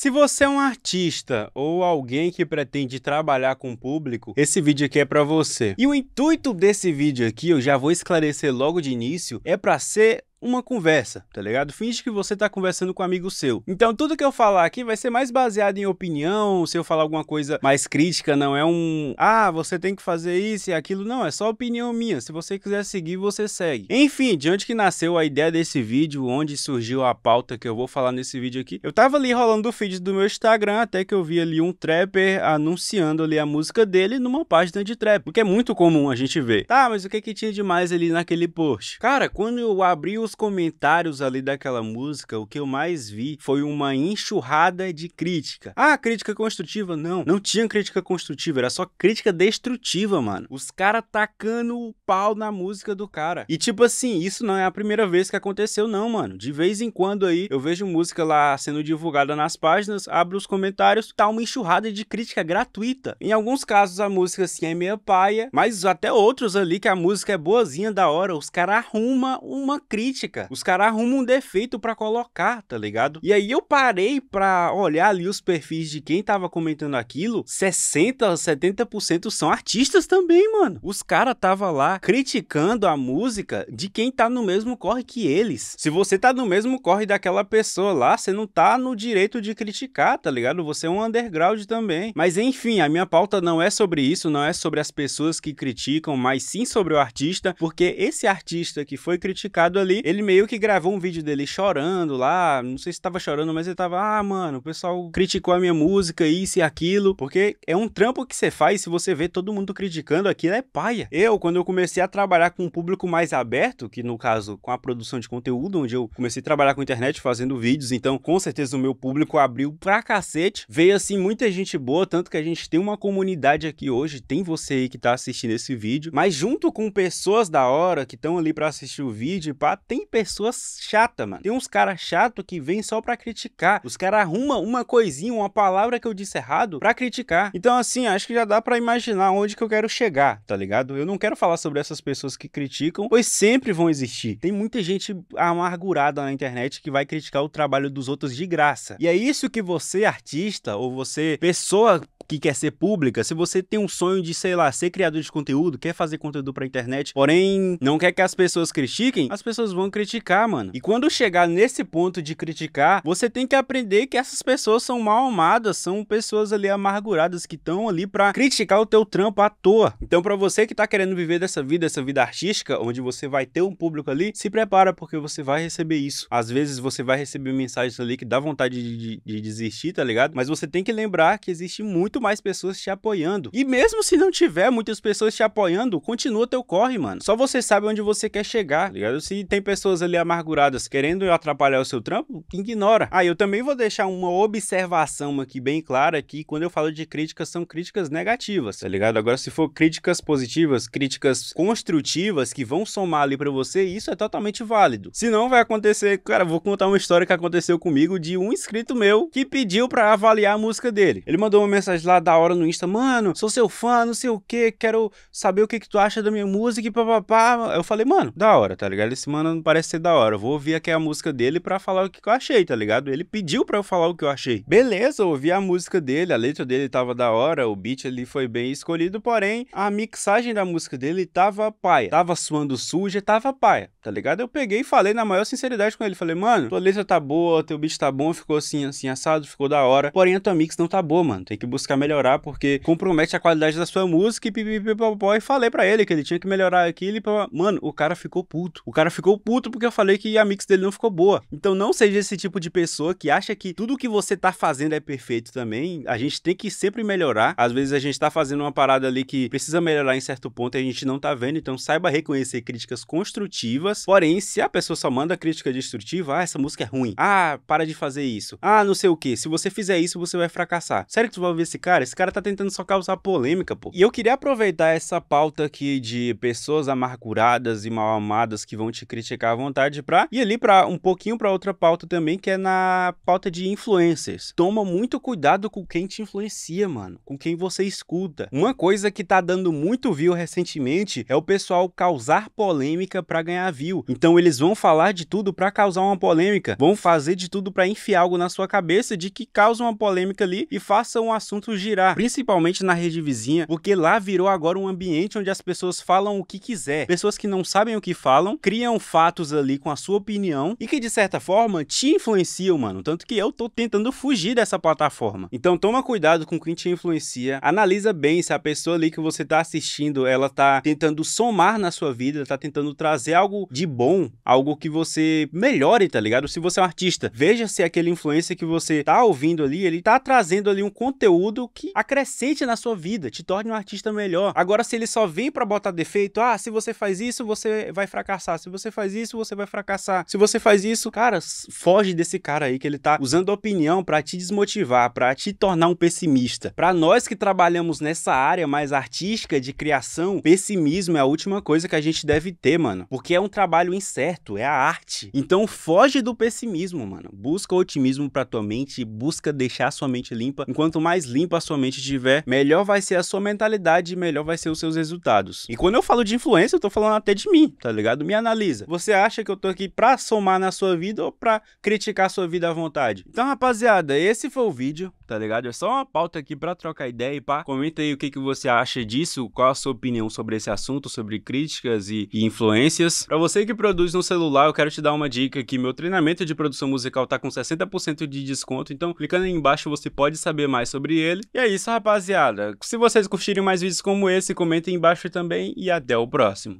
Se você é um artista ou alguém que pretende trabalhar com o público, esse vídeo aqui é para você. E o intuito desse vídeo aqui, eu já vou esclarecer logo de início, é para ser uma conversa, tá ligado? Finge que você tá conversando com um amigo seu. Então, tudo que eu falar aqui vai ser mais baseado em opinião, se eu falar alguma coisa mais crítica, não é um, ah, você tem que fazer isso e aquilo, não, é só opinião minha. Se você quiser seguir, você segue. Enfim, de onde que nasceu a ideia desse vídeo, onde surgiu a pauta que eu vou falar nesse vídeo aqui. Eu tava ali rolando o feed do meu Instagram, até que eu vi ali um trapper anunciando ali a música dele numa página de trap, porque é muito comum a gente ver. Tá, mas o que que tinha de mais ali naquele post? Cara, quando eu abri o os comentários ali daquela música, o que eu mais vi foi uma enxurrada de crítica. Ah, crítica construtiva? Não, não tinha crítica construtiva, era só crítica destrutiva, mano. Os caras tacando o pau na música do cara. E tipo assim, isso não é a primeira vez que aconteceu, não, mano. De vez em quando aí eu vejo música lá sendo divulgada nas páginas, abro os comentários, tá uma enxurrada de crítica gratuita. Em alguns casos a música assim é meia paia, mas até outros ali que a música é boazinha da hora, os caras arrumam uma crítica crítica. Os caras arrumam um defeito para colocar, tá ligado? E aí eu parei pra olhar ali os perfis de quem tava comentando aquilo. 60, 70% são artistas também, mano. Os caras tava lá criticando a música de quem tá no mesmo corre que eles. Se você tá no mesmo corre daquela pessoa lá, você não tá no direito de criticar, tá ligado? Você é um underground também. Mas enfim, a minha pauta não é sobre isso, não é sobre as pessoas que criticam, mas sim sobre o artista, porque esse artista que foi criticado ali, ele meio que gravou um vídeo dele chorando lá, não sei se tava chorando, mas ele tava, ah, mano, o pessoal criticou a minha música, isso e aquilo, porque é um trampo que você faz, se você vê todo mundo criticando, aquilo é paia. Eu, quando eu comecei a trabalhar com um público mais aberto, que no caso, com a produção de conteúdo, onde eu comecei a trabalhar com internet fazendo vídeos, então com certeza o meu público abriu pra cacete, veio assim muita gente boa, tanto que a gente tem uma comunidade aqui hoje, tem você aí que tá assistindo esse vídeo, mas junto com pessoas da hora que estão ali para assistir o vídeo, pá, tem tem pessoas chatas, mano. Tem uns caras chatos que vêm só pra criticar. Os caras arrumam uma coisinha, uma palavra que eu disse errado pra criticar. Então, assim, acho que já dá pra imaginar onde que eu quero chegar, tá ligado? Eu não quero falar sobre essas pessoas que criticam, pois sempre vão existir. Tem muita gente amargurada na internet que vai criticar o trabalho dos outros de graça. E é isso que você, artista, ou você, pessoa que quer ser pública, se você tem um sonho de, sei lá, ser criador de conteúdo, quer fazer conteúdo pra internet, porém não quer que as pessoas critiquem, as pessoas vão criticar, mano. E quando chegar nesse ponto de criticar, você tem que aprender que essas pessoas são mal amadas, são pessoas ali amarguradas que estão ali pra criticar o teu trampo à toa. Então, pra você que tá querendo viver dessa vida, essa vida artística, onde você vai ter um público ali, se prepara porque você vai receber isso. Às vezes você vai receber mensagens ali que dá vontade de, de, de desistir, tá ligado? Mas você tem que lembrar que existe muito muito mais pessoas te apoiando. E mesmo se não tiver muitas pessoas te apoiando, continua teu corre, mano. Só você sabe onde você quer chegar, ligado? Se tem pessoas ali amarguradas querendo atrapalhar o seu trampo, ignora. Ah, eu também vou deixar uma observação aqui bem clara que quando eu falo de críticas, são críticas negativas, tá ligado? Agora, se for críticas positivas, críticas construtivas que vão somar ali para você, isso é totalmente válido. Se não, vai acontecer, cara, vou contar uma história que aconteceu comigo de um inscrito meu que pediu para avaliar a música dele. Ele mandou uma mensagem lá da hora no Insta, mano, sou seu fã, não sei o que, quero saber o que que tu acha da minha música e papapá. Eu falei, mano, da hora, tá ligado? Esse mano parece ser da hora. Eu vou ouvir aqui a música dele pra falar o que, que eu achei, tá ligado? Ele pediu pra eu falar o que eu achei. Beleza, eu ouvi a música dele, a letra dele tava da hora, o beat ali foi bem escolhido, porém, a mixagem da música dele tava paia. Tava suando suja, tava paia, tá ligado? Eu peguei e falei na maior sinceridade com ele. Falei, mano, tua letra tá boa, teu beat tá bom, ficou assim, assim, assado, ficou da hora. Porém, a tua mix não tá boa, mano. Tem que buscar melhorar porque compromete a qualidade da sua música e pipipipopó. E falei para ele que ele tinha que melhorar aquilo. E, mano, o cara ficou puto. O cara ficou puto porque eu falei que a mix dele não ficou boa. Então não seja esse tipo de pessoa que acha que tudo que você tá fazendo é perfeito também. A gente tem que sempre melhorar. Às vezes a gente tá fazendo uma parada ali que precisa melhorar em certo ponto e a gente não tá vendo. Então saiba reconhecer críticas construtivas. Porém, se a pessoa só manda crítica destrutiva, ah, essa música é ruim. Ah, para de fazer isso. Ah, não sei o que. Se você fizer isso, você vai fracassar. Sério que tu vai ouvir esse cara? Cara, esse cara tá tentando só causar polêmica, pô. E eu queria aproveitar essa pauta aqui de pessoas amarguradas e mal amadas que vão te criticar à vontade pra ir ali pra um pouquinho pra outra pauta também, que é na pauta de influencers. Toma muito cuidado com quem te influencia, mano, com quem você escuta. Uma coisa que tá dando muito view recentemente é o pessoal causar polêmica para ganhar view. Então eles vão falar de tudo para causar uma polêmica, vão fazer de tudo para enfiar algo na sua cabeça de que causa uma polêmica ali e faça um assunto girar, principalmente na rede vizinha, porque lá virou agora um ambiente onde as pessoas falam o que quiser. Pessoas que não sabem o que falam, criam fatos ali com a sua opinião e que de certa forma te influenciam, mano. Tanto que eu tô tentando fugir dessa plataforma. Então toma cuidado com quem te influencia, analisa bem se a pessoa ali que você tá assistindo, ela tá tentando somar na sua vida, tá tentando trazer algo de bom, algo que você melhore, tá ligado? Se você é um artista, veja se aquele influencer que você tá ouvindo ali, ele tá trazendo ali um conteúdo que acrescente na sua vida, te torne um artista melhor. Agora, se ele só vem para botar defeito, ah, se você faz isso, você vai fracassar. Se você faz isso, você vai fracassar. Se você faz isso, cara, foge desse cara aí que ele tá usando opinião para te desmotivar, para te tornar um pessimista. Para nós que trabalhamos nessa área mais artística de criação, pessimismo é a última coisa que a gente deve ter, mano, porque é um trabalho incerto, é a arte. Então foge do pessimismo, mano. Busca otimismo para tua mente, busca deixar sua mente limpa. Enquanto mais limpa a sua mente estiver, melhor vai ser a sua mentalidade e melhor vai ser os seus resultados. E quando eu falo de influência, eu tô falando até de mim, tá ligado? Me analisa. Você acha que eu tô aqui pra somar na sua vida ou pra criticar a sua vida à vontade? Então, rapaziada, esse foi o vídeo tá ligado? É só uma pauta aqui pra trocar ideia e pá. Comenta aí o que, que você acha disso, qual a sua opinião sobre esse assunto, sobre críticas e, e influências. Pra você que produz no celular, eu quero te dar uma dica que meu treinamento de produção musical tá com 60% de desconto, então clicando aí embaixo você pode saber mais sobre ele. E é isso, rapaziada. Se vocês curtirem mais vídeos como esse, comentem embaixo também e até o próximo.